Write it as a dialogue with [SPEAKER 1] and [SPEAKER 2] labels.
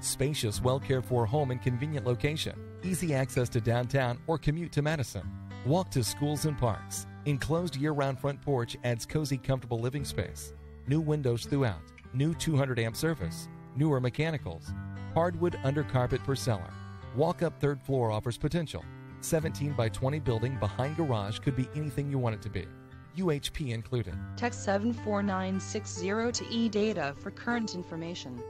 [SPEAKER 1] Spacious, well cared for home and convenient location. Easy access to downtown or commute to Madison. Walk to schools and parks. Enclosed year round front porch adds cozy, comfortable living space. New windows throughout. New 200 amp service. Newer mechanicals. Hardwood under carpet per seller. Walk up third floor offers potential. 17 by 20 building behind garage could be anything you want it to be. UHP included.
[SPEAKER 2] Text 74960 to eData for current information.